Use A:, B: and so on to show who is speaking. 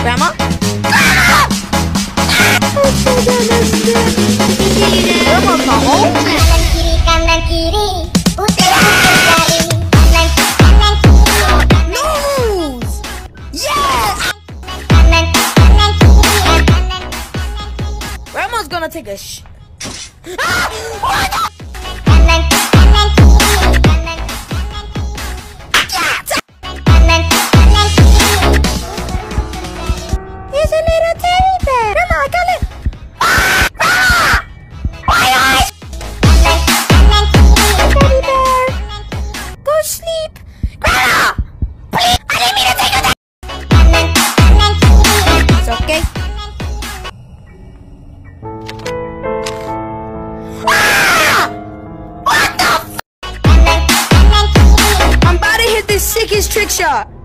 A: Grandma? Grandma's
B: kanan kiri
A: Grandma's gonna take a sh. Ah! Oh! trick shot.